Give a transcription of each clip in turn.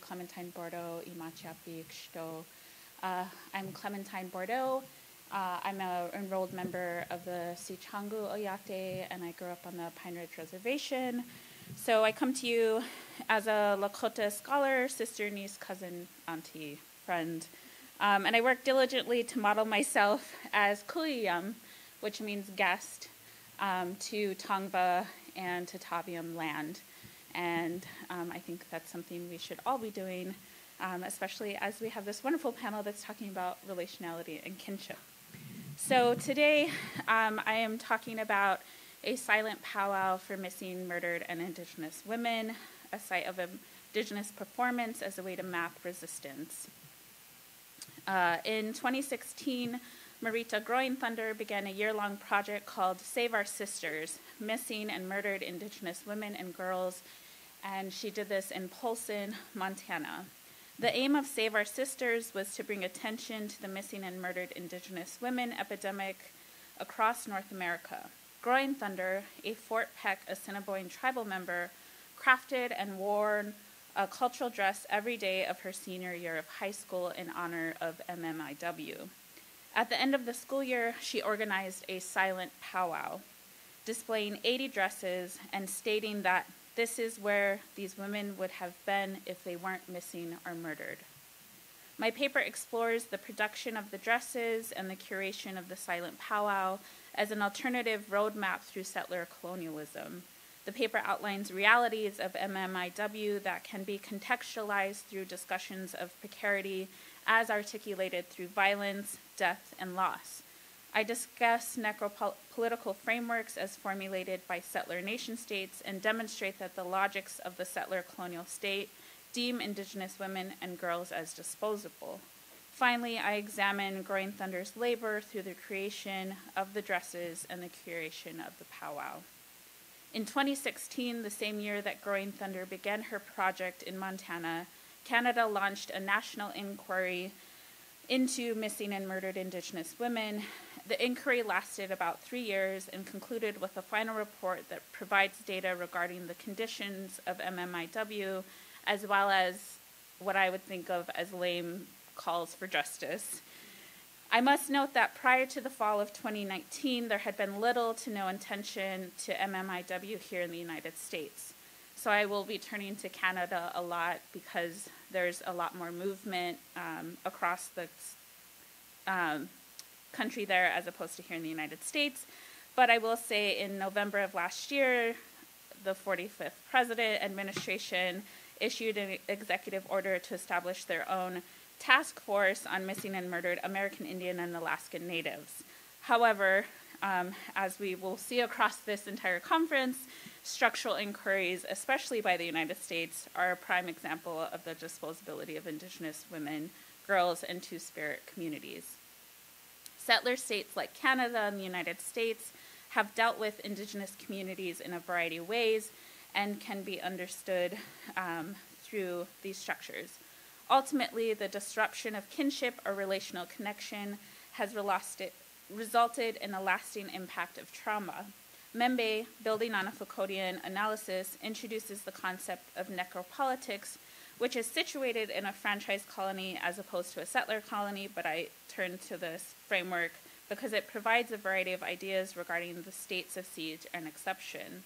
Clementine Bordeaux. Uh, I'm Clementine Bordeaux. Uh, I'm an enrolled member of the Sicangu Oyate, and I grew up on the Pine Ridge Reservation. So I come to you as a Lakota scholar, sister, niece, cousin, auntie, friend. Um, and I work diligently to model myself as Kuuyam, which means guest, um, to Tongva and to land. And um, I think that's something we should all be doing, um, especially as we have this wonderful panel that's talking about relationality and kinship. So today um, I am talking about a silent powwow for missing, murdered, and Indigenous women, a site of Indigenous performance as a way to map resistance. Uh, in 2016, Marita Growing Thunder began a year long project called Save Our Sisters Missing and Murdered Indigenous Women and Girls and she did this in Polson, Montana. The aim of Save Our Sisters was to bring attention to the missing and murdered Indigenous women epidemic across North America. Growing Thunder, a Fort Peck Assiniboine tribal member, crafted and wore a cultural dress every day of her senior year of high school in honor of MMIW. At the end of the school year, she organized a silent powwow, displaying 80 dresses and stating that this is where these women would have been if they weren't missing or murdered. My paper explores the production of the dresses and the curation of the silent powwow as an alternative roadmap through settler colonialism. The paper outlines realities of MMIW that can be contextualized through discussions of precarity as articulated through violence, death, and loss. I discuss necropolitical frameworks as formulated by settler nation states and demonstrate that the logics of the settler colonial state deem indigenous women and girls as disposable. Finally, I examine Growing Thunder's labor through the creation of the dresses and the curation of the powwow. In 2016, the same year that Growing Thunder began her project in Montana, Canada launched a national inquiry into missing and murdered Indigenous women the inquiry lasted about three years and concluded with a final report that provides data regarding the conditions of MMIW, as well as what I would think of as lame calls for justice. I must note that prior to the fall of 2019, there had been little to no intention to MMIW here in the United States. So I will be turning to Canada a lot because there's a lot more movement um, across the um, country there as opposed to here in the United States. But I will say in November of last year, the 45th President administration issued an executive order to establish their own task force on missing and murdered American Indian and Alaskan natives. However, um, as we will see across this entire conference, structural inquiries, especially by the United States, are a prime example of the disposability of Indigenous women, girls, and Two Spirit communities. Settler states like Canada and the United States have dealt with Indigenous communities in a variety of ways and can be understood um, through these structures. Ultimately, the disruption of kinship or relational connection has resulted in a lasting impact of trauma. Mbembe, building on a Foucauldian analysis, introduces the concept of necropolitics, which is situated in a franchise colony as opposed to a settler colony, but I turn to this framework because it provides a variety of ideas regarding the states of siege and exception.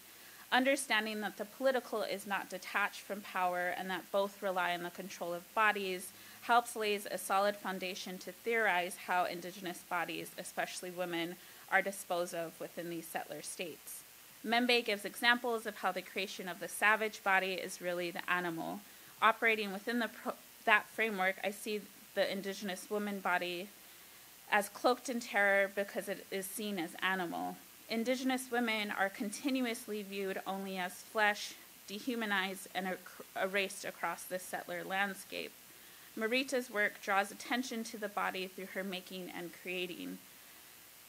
Understanding that the political is not detached from power and that both rely on the control of bodies helps lays a solid foundation to theorize how indigenous bodies, especially women, are disposed of within these settler states. Mbembe gives examples of how the creation of the savage body is really the animal, operating within the pro- that framework, I see the indigenous woman body as cloaked in terror because it is seen as animal. Indigenous women are continuously viewed only as flesh, dehumanized, and er- erased across this settler landscape. Marita's work draws attention to the body through her making and creating.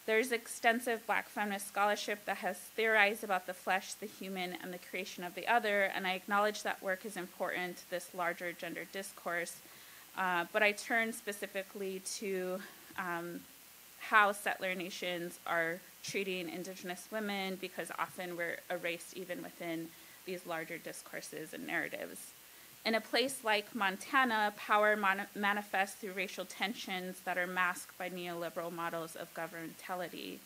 There's extensive black feminist scholarship that has theorized about the flesh, the human, and the creation of the other, and I acknowledge that work is important to this larger gender discourse. Uh, but I turn specifically to um, how settler nations are treating Indigenous women because often we're erased even within these larger discourses and narratives. In a place like Montana, power mon- manifests through racial tensions that are masked by neoliberal models of governmentality.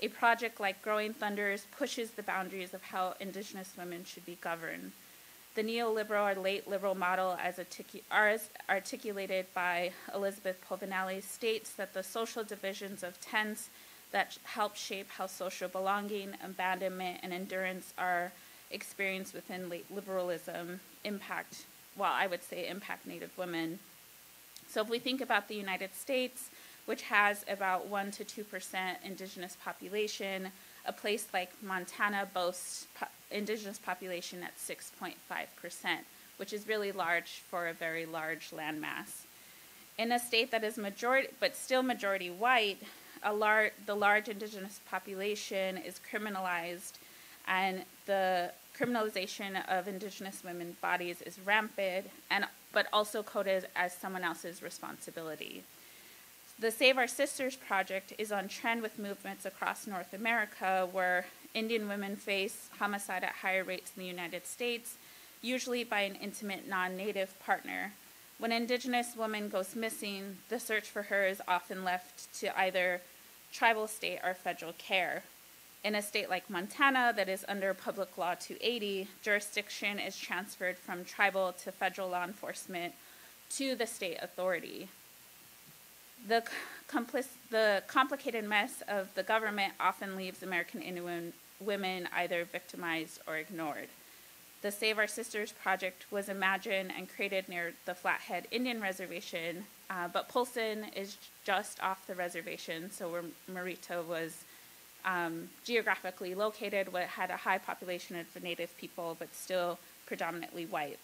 A project like Growing Thunders pushes the boundaries of how Indigenous women should be governed. The neoliberal or late liberal model, as, as articulated by Elizabeth Povinelli, states that the social divisions of tense that help shape how social belonging, abandonment, and endurance are experienced within late liberalism impact, well, I would say impact Native women. So if we think about the United States, which has about 1 to 2% indigenous population, a place like Montana boasts po- indigenous population at 6.5%, which is really large for a very large landmass. In a state that is majority, but still majority white, a lar- the large indigenous population is criminalized, and the criminalization of indigenous women's bodies is rampant, and but also coded as someone else's responsibility. The Save Our Sisters project is on trend with movements across North America where Indian women face homicide at higher rates in the United States, usually by an intimate non native partner. When Indigenous woman goes missing, the search for her is often left to either tribal, state, or federal care. In a state like Montana that is under Public Law 280, jurisdiction is transferred from tribal to federal law enforcement to the state authority. The, complis- the complicated mess of the government often leaves American Indian women either victimized or ignored. The Save Our Sisters project was imagined and created near the Flathead Indian Reservation, uh, but Polson is just off the reservation, so where Marita was um, geographically located, what had a high population of Native people, but still predominantly white.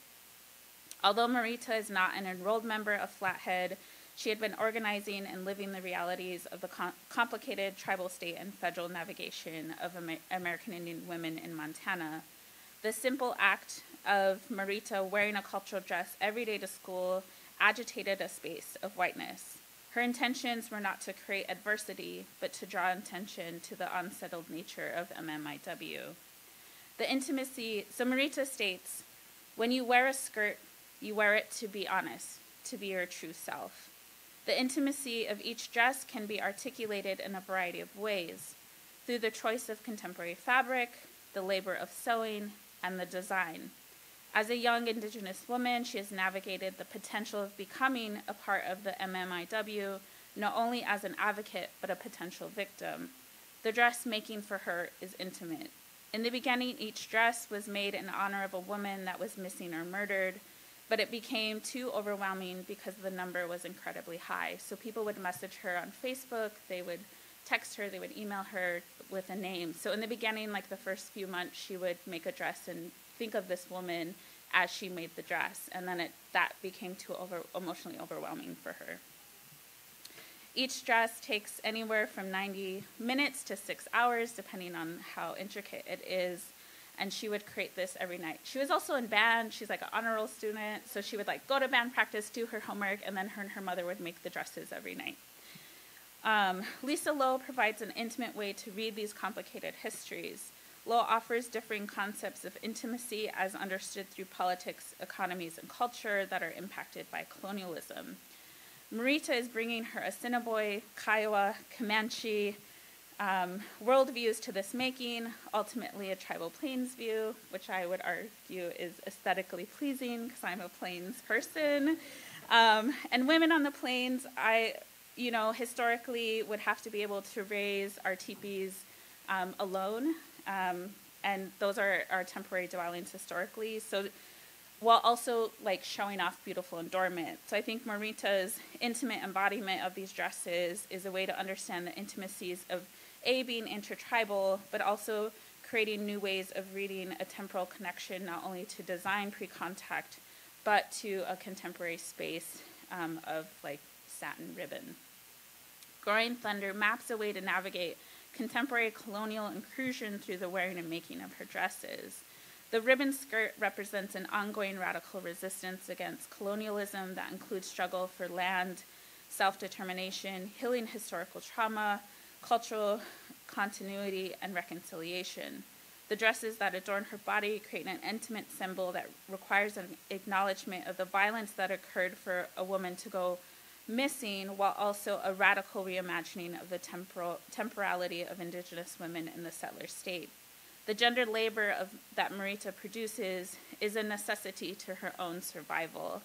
Although Marita is not an enrolled member of Flathead, she had been organizing and living the realities of the com- complicated tribal state and federal navigation of Amer- American Indian women in Montana. The simple act of Marita wearing a cultural dress every day to school agitated a space of whiteness. Her intentions were not to create adversity, but to draw attention to the unsettled nature of MMIW. The intimacy, so Marita states, when you wear a skirt, you wear it to be honest, to be your true self. The intimacy of each dress can be articulated in a variety of ways through the choice of contemporary fabric, the labor of sewing, and the design. As a young Indigenous woman, she has navigated the potential of becoming a part of the MMIW, not only as an advocate, but a potential victim. The dress making for her is intimate. In the beginning, each dress was made in honor of a woman that was missing or murdered, but it became too overwhelming because the number was incredibly high. So people would message her on Facebook, they would text her, they would email her with a name. So in the beginning, like the first few months, she would make a dress and think of this woman as she made the dress, and then it, that became too over, emotionally overwhelming for her. Each dress takes anywhere from 90 minutes to six hours, depending on how intricate it is. And she would create this every night. She was also in band. She's like an honor roll student, so she would like go to band practice, do her homework, and then her and her mother would make the dresses every night. Um, Lisa Lowe provides an intimate way to read these complicated histories. Lowe offers differing concepts of intimacy as understood through politics, economies, and culture that are impacted by colonialism. Marita is bringing her Assiniboine, Kiowa, Comanche um, worldviews to this making, ultimately a tribal plains view, which I would argue is aesthetically pleasing because I'm a plains person. Um, and women on the plains, I, you know, historically would have to be able to raise our teepees um, alone, um, and those are our temporary dwellings historically. So while also like showing off beautiful adornment. So I think Marita's intimate embodiment of these dresses is a way to understand the intimacies of A being intertribal, but also creating new ways of reading a temporal connection not only to design pre-contact, but to a contemporary space um, of like satin ribbon. Growing Thunder maps a way to navigate contemporary colonial incursion through the wearing and making of her dresses. The ribbon skirt represents an ongoing radical resistance against colonialism that includes struggle for land, self determination, healing historical trauma, cultural continuity, and reconciliation. The dresses that adorn her body create an intimate symbol that requires an acknowledgement of the violence that occurred for a woman to go missing, while also a radical reimagining of the temporal, temporality of indigenous women in the settler state. The gendered labor of, that Marita produces is a necessity to her own survival.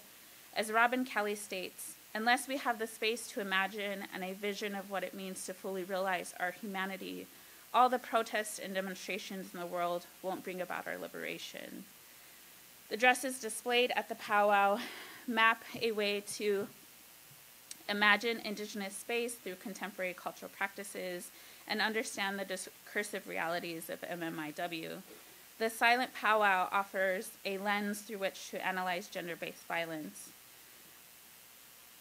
As Robin Kelley states, unless we have the space to imagine and a vision of what it means to fully realize our humanity, all the protests and demonstrations in the world won't bring about our liberation. The dresses displayed at the powwow map a way to imagine Indigenous space through contemporary cultural practices and understand the discursive realities of MMIW. The silent powwow offers a lens through which to analyze gender based violence.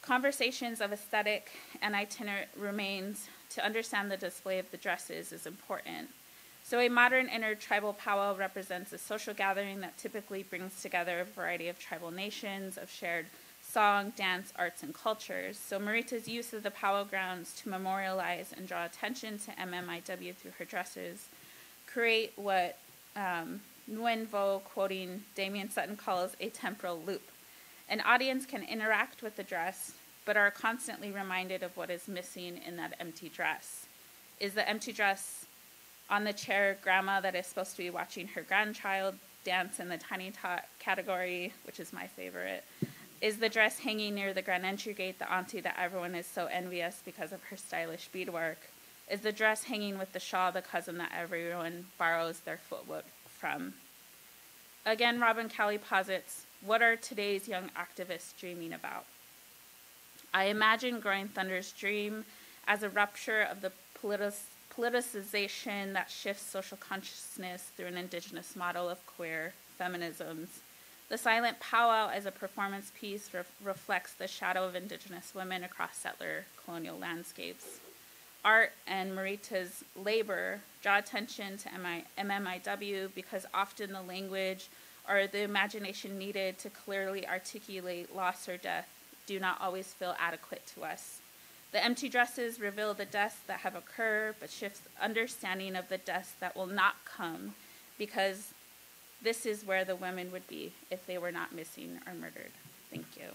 Conversations of aesthetic and itinerant remains to understand the display of the dresses is important. So, a modern intertribal powwow represents a social gathering that typically brings together a variety of tribal nations of shared song, dance, arts, and cultures. So, Marita's use of the powwow grounds to memorialize and draw attention to MMIW through her dresses create what um, Nguyen Vo, quoting Damian Sutton, calls a temporal loop. An audience can interact with the dress, but are constantly reminded of what is missing in that empty dress. Is the empty dress on the chair grandma that is supposed to be watching her grandchild dance in the tiny tot category, which is my favorite? Is the dress hanging near the grand entry gate the auntie that everyone is so envious because of her stylish beadwork? Is the dress hanging with the shawl the cousin that everyone borrows their footwork from? Again, Robin Kelley posits what are today's young activists dreaming about? I imagine Growing Thunder's dream as a rupture of the politic- politicization that shifts social consciousness through an indigenous model of queer feminisms. The silent powwow as a performance piece re- reflects the shadow of indigenous women across settler colonial landscapes. Art and Marita's labor draw attention to MI- MMIW because often the language or the imagination needed to clearly articulate loss or death do not always feel adequate to us. The empty dresses reveal the deaths that have occurred, but shifts understanding of the deaths that will not come because this is where the women would be if they were not missing or murdered. Thank you.